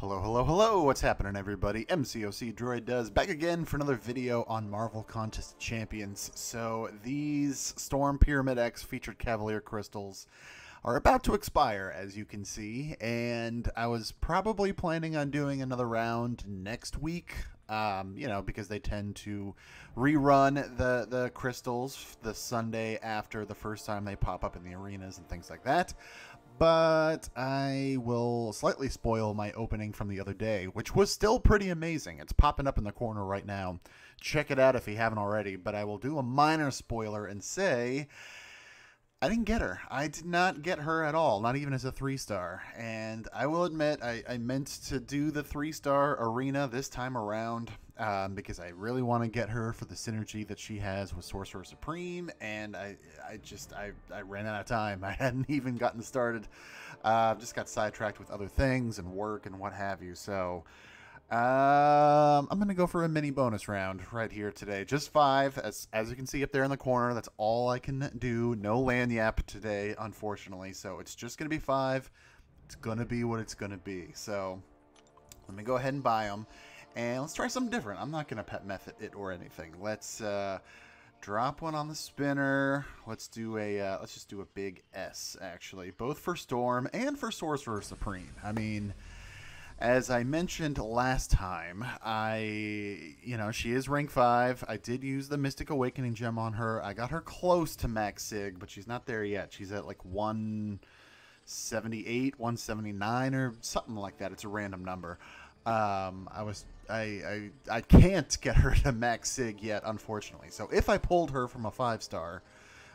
Hello, hello, hello! What's happening, everybody? MCOC DroidDoes back again for another video on Marvel Contest Champions. So, these Storm Pyramid X featured Cavalier Crystals are about to expire, as you can see, and I was probably planning on doing another round next week. Um, you know, because they tend to rerun the the crystals the Sunday after the first time they pop up in the arenas and things like that but I will slightly spoil my opening from the other day, which was still pretty amazing. It's popping up in the corner right now. Check it out if you haven't already, but I will do a minor spoiler and say I didn't get her. I did not get her at all, not even as a three star. And I will admit, I, I meant to do the three star arena this time around um, because I really want to get her for the synergy that she has with Sorcerer Supreme, and I, I just, I, I ran out of time. I hadn't even gotten started. Uh, just got sidetracked with other things and work and what have you. So, um, I'm gonna go for a mini bonus round right here today. Just five, as as you can see up there in the corner. That's all I can do. No lagniappe today, unfortunately. So it's just gonna be five. It's gonna be what it's gonna be. So let me go ahead and buy them. And let's try something different. I'm not to pet method it or anything. Let's uh, drop one on the spinner. Let's do a, uh, let's just do a big S, actually. Both for Storm and for Sorcerer Supreme. I mean, as I mentioned last time, I, you know, she is rank 5. I did use the Mystic Awakening gem on her. I got her close to max sig, but she's not there yet. She's at like 178, 179 or something like that. It's a random number. Um, I was I, I I can't get her to max sig yet, unfortunately. So if I pulled her from a five star,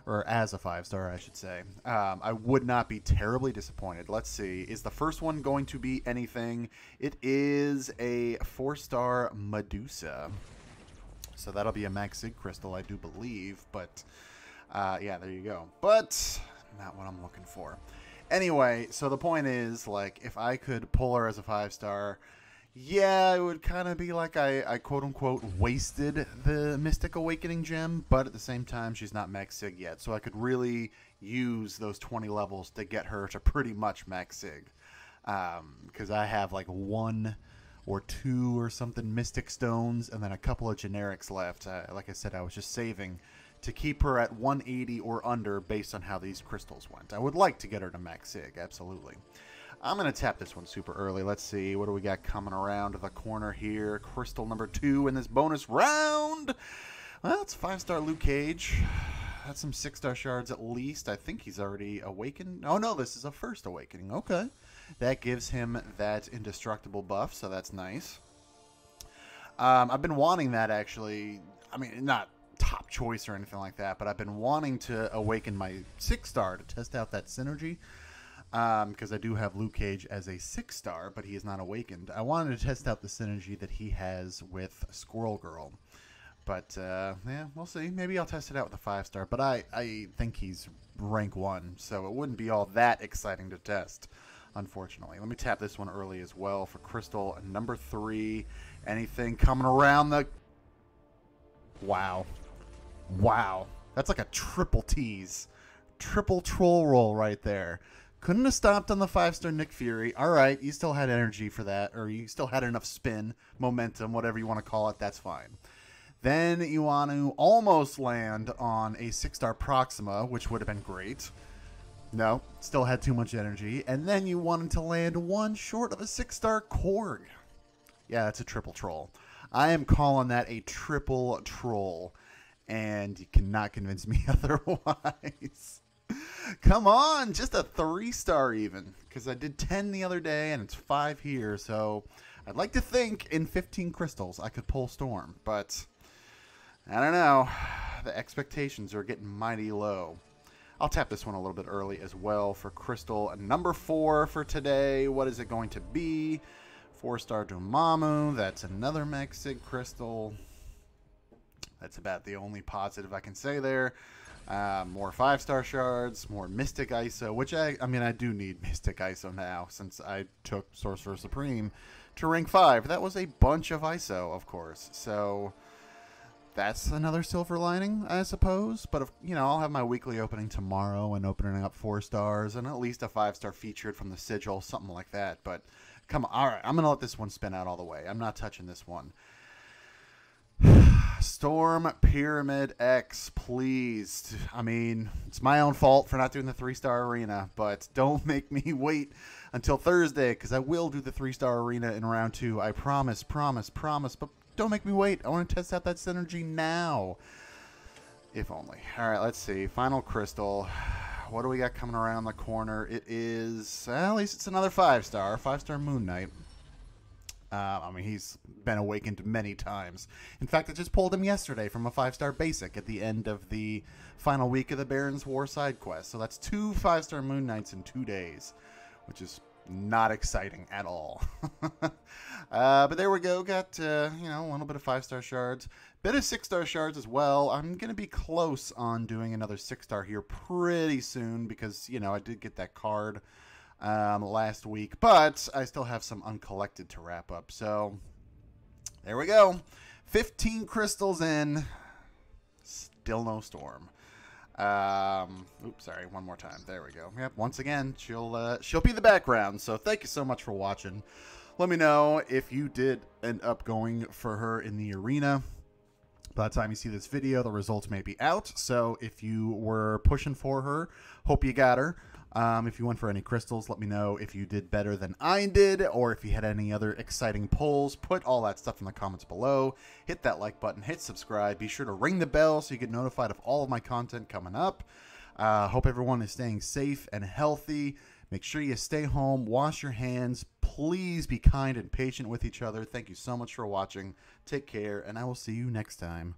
or as a five star, I should say, um, I would not be terribly disappointed. Let's see. Is the first one going to be anything? It is a four star Medusa. So that'll be a max sig crystal, I do believe. But uh, yeah, there you go. But not what I'm looking for. Anyway, so the point is, like, if I could pull her as a five star yeah, it would kind of be like I, I quote unquote wasted the Mystic Awakening gem, but at the same time, she's not max sig yet, so I could really use those 20 levels to get her to pretty much max sig. Because um, I have like one or two or something Mystic Stones, and then a couple of generics left. Uh, like I said, I was just saving to keep her at 180 or under based on how these crystals went. I would like to get her to max sig, absolutely. I'm going to tap this one super early. Let's see. What do we got coming around the corner here? Crystal number two in this bonus round. Well, five-star Luke Cage. That's some six-star shards at least. I think he's already awakened. Oh, no, this is a first awakening. Okay. That gives him that indestructible buff, so that's nice. Um, I've been wanting that, actually. I mean, not top choice or anything like that, but I've been wanting to awaken my six-star to test out that synergy because um, I do have Luke Cage as a six star, but he is not awakened. I wanted to test out the synergy that he has with Squirrel Girl. But uh, yeah, we'll see. Maybe I'll test it out with a five star. But I, I think he's rank one, so it wouldn't be all that exciting to test, unfortunately. Let me tap this one early as well for Crystal number three. Anything coming around the. Wow. Wow. That's like a triple tease. Triple troll roll right there. Couldn't have stopped on the five star Nick Fury. All right, you still had energy for that, or you still had enough spin, momentum, whatever you want to call it. That's fine. Then you want to almost land on a six star Proxima, which would have been great. No, still had too much energy. And then you wanted to land one short of a six star Korg. Yeah, that's a triple troll. I am calling that a triple troll. And you cannot convince me otherwise. Come on, just a three star even. Because I did 10 the other day and it's five here. So I'd like to think in 15 crystals I could pull Storm. But I don't know. The expectations are getting mighty low. I'll tap this one a little bit early as well for crystal number four for today. What is it going to be? Four star Dormammu. That's another Max Sig crystal. That's about the only positive I can say there. Uh, more five star shards, more Mystic ISO, which I, I mean, I do need Mystic ISO now since I took Sorcerer Supreme to rank five. That was a bunch of ISO, of course. So that's another silver lining, I suppose. But if, you know, I'll have my weekly opening tomorrow and opening up four stars and at least a five star featured from the sigil, something like that. But come on, all right, I'm gonna let this one spin out all the way. I'm not touching this one. Storm Pyramid X, please. I mean, it's my own fault for not doing the three star arena, but don't make me wait until Thursday because I will do the three star arena in round two. I promise, promise, promise. But don't make me wait. I want to test out that synergy now. If only. All right, let's see. Final crystal. What do we got coming around the corner? It is, well, at least it's another five star, five star Moon Knight. Uh, I mean, he's been awakened many times. In fact, I just pulled him yesterday from a five star basic at the end of the final week of the Baron's War side quest. So that's two five star Moon Knights in two days, which is not exciting at all. uh, but there we go. Got uh, you know a little bit of five star shards, bit of six star shards as well. I'm gonna be close on doing another six star here pretty soon because you know I did get that card um, last week, but I still have some uncollected to wrap up. So there we go. 15 crystals in, still no storm. Um, oops, sorry, one more time. There we go. Yep, once again, she'll uh, she'll be the background. So thank you so much for watching. Let me know if you did end up going for her in the arena. By the time you see this video, the results may be out. So if you were pushing for her, hope you got her. Um, if you went for any crystals, let me know if you did better than I did or if you had any other exciting polls. Put all that stuff in the comments below. Hit that like button, hit subscribe. Be sure to ring the bell so you get notified of all of my content coming up. Uh, hope everyone is staying safe and healthy. Make sure you stay home, wash your hands. Please be kind and patient with each other. Thank you so much for watching. Take care, and I will see you next time.